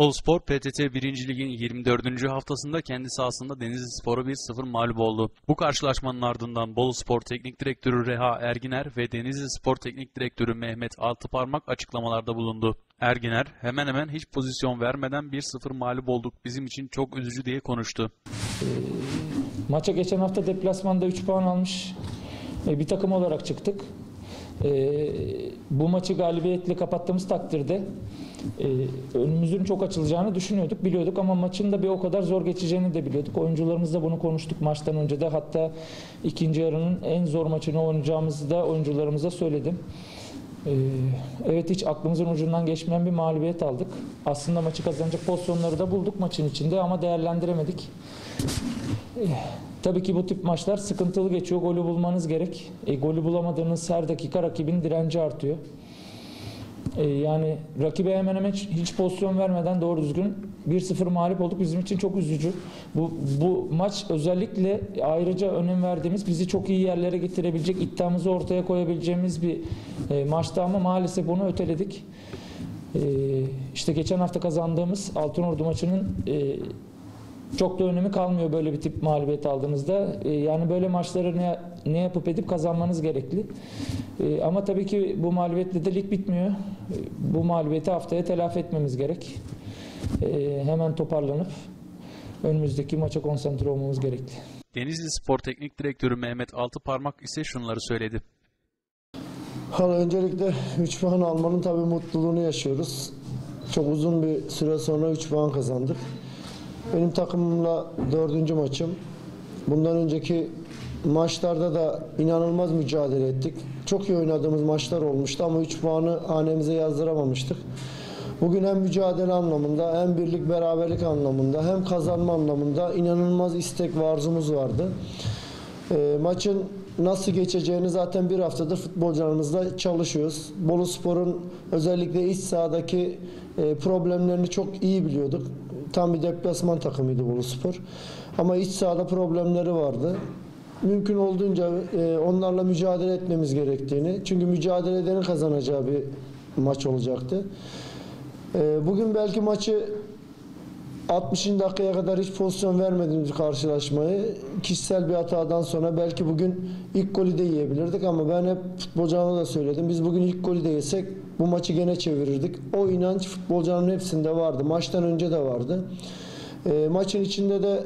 Boluspor PTT 1. Lig'in 24. haftasında kendi sahasında Denizli Spor'u 1-0 mağlup oldu. Bu karşılaşmanın ardından Boluspor Teknik Direktörü Reha Erginer ve Denizli Spor Teknik Direktörü Mehmet Altıparmak açıklamalarda bulundu. Erginer hemen hemen hiç pozisyon vermeden 1-0 mağlup olduk bizim için çok üzücü diye konuştu. Maça geçen hafta deplasmanda 3 puan almış e, bir takım olarak çıktık. E, bu maçı galibiyetle kapattığımız takdirde e, önümüzün çok açılacağını düşünüyorduk, biliyorduk ama maçın da bir o kadar zor geçeceğini de biliyorduk. Oyuncularımızla bunu konuştuk maçtan önce de hatta ikinci yarının en zor maçını oynayacağımızı da oyuncularımıza söyledim. Ee, Evet hiç aklımızın ucundan geçmeyen bir mağlubiyet aldık. Aslında maçı kazanacak pozisyonları da bulduk maçın içinde ama değerlendiremedik. Eh, Tabii ki bu tip maçlar sıkıntılı geçiyor. Golü bulmanız gerek. E, golü bulamadığınız her dakika rakibin direnci artıyor. E, yani rakibe hemen hemen hiç, pozisyon vermeden doğru düzgün 1-0 mağlup olduk. Bizim için çok üzücü. Bu, bu maç özellikle ayrıca önem verdiğimiz bizi çok iyi yerlere getirebilecek, iddiamızı ortaya koyabileceğimiz bir e, maçtı ama maalesef onu öteledik. E, işte geçen hafta kazandığımız Altınordu maçının e, çok da önemi kalmıyor böyle bir tip mağlubiyet aldığınızda. E, yani böyle maçları ne, ne yapıp edip kazanmanız gerekli. E, ama tabii ki bu mağlubiyetle de lig bitmiyor. E, bu mağlubiyeti haftaya telafi etmemiz gerek. E, hemen toparlanıp önümüzdeki maça konsantre olmamız gerekli. Denizli Spor Teknik Direktörü Mehmet Altıparmak ise şunları söyledi. Valla öncelikle 3 puan almanın tabii mutluluğunu yaşıyoruz. Çok uzun bir süre sonra 3 puan kazandık. Benim takımımla dördüncü maçım. Bundan önceki maçlarda da inanılmaz mücadele ettik. Çok iyi oynadığımız maçlar olmuştu ama 3 puanı hanemize yazdıramamıştık. Bugün hem mücadele anlamında hem birlik beraberlik anlamında hem kazanma anlamında inanılmaz istek ve arzumuz vardı. E, maçın nasıl geçeceğini zaten bir haftadır futbolcularımızla çalışıyoruz. Bolu Spor'un özellikle iç sahadaki e, problemlerini çok iyi biliyorduk. Tam bir deplasman takımıydı Bolu Spor. Ama iç sahada problemleri vardı. Mümkün olduğunca e, onlarla mücadele etmemiz gerektiğini, çünkü mücadele edenin kazanacağı bir maç olacaktı. E, bugün belki maçı 60. dakikaya kadar hiç pozisyon vermediğimiz karşılaşmayı kişisel bir hatadan sonra belki bugün ilk golü de yiyebilirdik ama ben hep futbolcularına da söyledim. Biz bugün ilk golü de yesek bu maçı gene çevirirdik. O inanç futbolcuların hepsinde vardı. Maçtan önce de vardı. E, maçın içinde de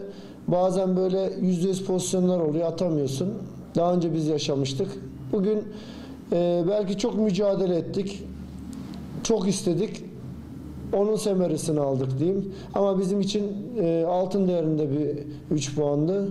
bazen böyle %100 pozisyonlar oluyor atamıyorsun. Daha önce biz yaşamıştık. Bugün e, belki çok mücadele ettik. Çok istedik onun semeresini aldık diyeyim. Ama bizim için e, altın değerinde bir 3 puandı.